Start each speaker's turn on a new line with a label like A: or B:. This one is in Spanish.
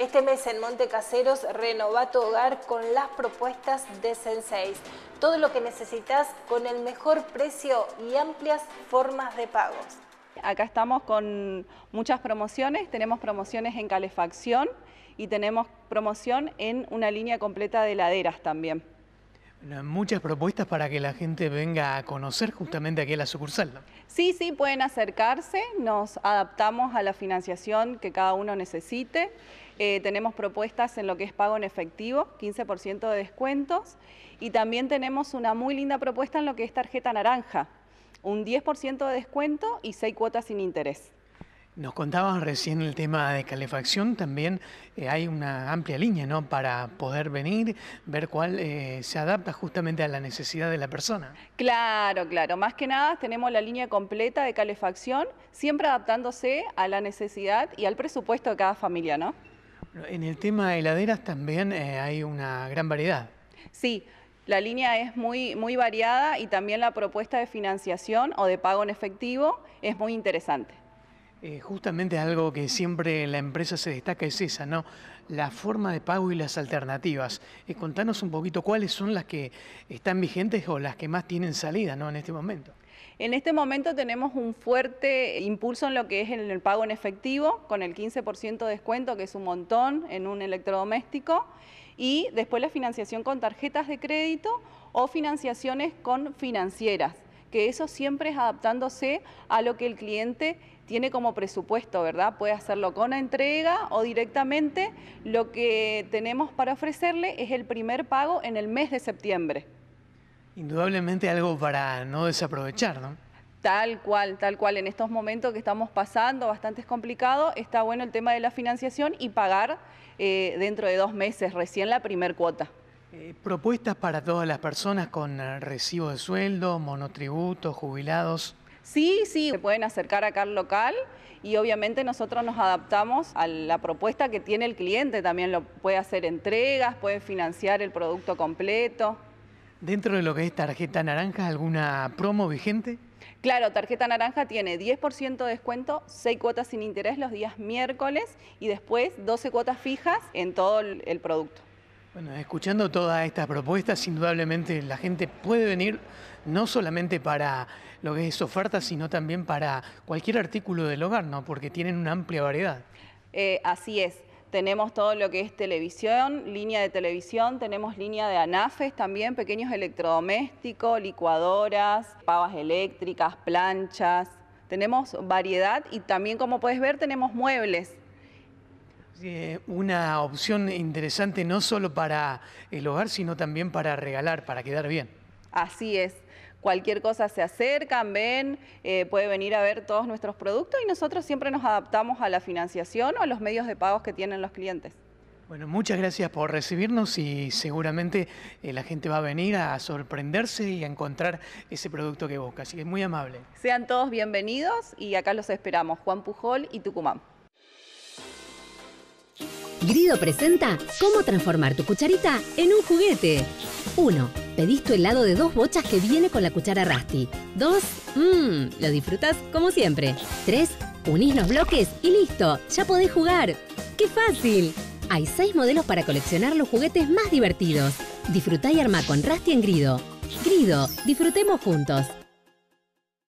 A: Este mes en Monte Caseros renova tu hogar con las propuestas de Senseis. Todo lo que necesitas con el mejor precio y amplias formas de pagos.
B: Acá estamos con muchas promociones, tenemos promociones en calefacción y tenemos promoción en una línea completa de heladeras también.
C: Muchas propuestas para que la gente venga a conocer justamente aquí la sucursal.
B: Sí, sí, pueden acercarse, nos adaptamos a la financiación que cada uno necesite. Eh, tenemos propuestas en lo que es pago en efectivo, 15% de descuentos. Y también tenemos una muy linda propuesta en lo que es tarjeta naranja, un 10% de descuento y 6 cuotas sin interés.
C: Nos contaban recién el tema de calefacción, también eh, hay una amplia línea ¿no? para poder venir, ver cuál eh, se adapta justamente a la necesidad de la persona.
B: Claro, claro, más que nada tenemos la línea completa de calefacción, siempre adaptándose a la necesidad y al presupuesto de cada familia, ¿no?
C: En el tema de heladeras también eh, hay una gran variedad.
B: Sí, la línea es muy, muy variada y también la propuesta de financiación o de pago en efectivo es muy interesante.
C: Eh, justamente algo que siempre la empresa se destaca es esa, ¿no? La forma de pago y las alternativas. Eh, contanos un poquito cuáles son las que están vigentes o las que más tienen salida, ¿no? En este momento.
B: En este momento tenemos un fuerte impulso en lo que es el pago en efectivo, con el 15% de descuento, que es un montón en un electrodoméstico, y después la financiación con tarjetas de crédito o financiaciones con financieras que eso siempre es adaptándose a lo que el cliente tiene como presupuesto, ¿verdad? Puede hacerlo con entrega o directamente. Lo que tenemos para ofrecerle es el primer pago en el mes de septiembre.
C: Indudablemente algo para no desaprovechar, ¿no?
B: Tal cual, tal cual. En estos momentos que estamos pasando, bastante complicado, está bueno el tema de la financiación y pagar eh, dentro de dos meses recién la primer cuota.
C: Eh, propuestas para todas las personas con eh, recibo de sueldo, monotributos, jubilados.
B: Sí, sí, se pueden acercar acá al local y obviamente nosotros nos adaptamos a la propuesta que tiene el cliente. También lo puede hacer entregas, puede financiar el producto completo.
C: Dentro de lo que es tarjeta naranja, ¿alguna promo vigente?
B: Claro, tarjeta naranja tiene 10% de descuento, 6 cuotas sin interés los días miércoles y después 12 cuotas fijas en todo el producto.
C: Bueno, escuchando todas estas propuestas, indudablemente la gente puede venir no solamente para lo que es oferta, sino también para cualquier artículo del hogar, ¿no? Porque tienen una amplia variedad.
B: Eh, así es. Tenemos todo lo que es televisión, línea de televisión, tenemos línea de anafes también, pequeños electrodomésticos, licuadoras, pavas eléctricas, planchas. Tenemos variedad y también, como puedes ver, tenemos muebles
C: una opción interesante no solo para el hogar, sino también para regalar, para quedar bien.
B: Así es. Cualquier cosa se acercan, ven, eh, puede venir a ver todos nuestros productos y nosotros siempre nos adaptamos a la financiación o a los medios de pagos que tienen los clientes.
C: Bueno, muchas gracias por recibirnos y seguramente eh, la gente va a venir a sorprenderse y a encontrar ese producto que busca. Así que muy amable.
B: Sean todos bienvenidos y acá los esperamos, Juan Pujol y Tucumán.
D: Grido presenta cómo transformar tu cucharita en un juguete. 1. Pedís tu helado de dos bochas que viene con la cuchara Rusty. 2. Mmm, lo disfrutas como siempre. 3. Unís los bloques y listo, ya podés jugar. ¡Qué fácil! Hay 6 modelos para coleccionar los juguetes más divertidos. Disfrutá y arma con Rusty en Grido. Grido, disfrutemos juntos.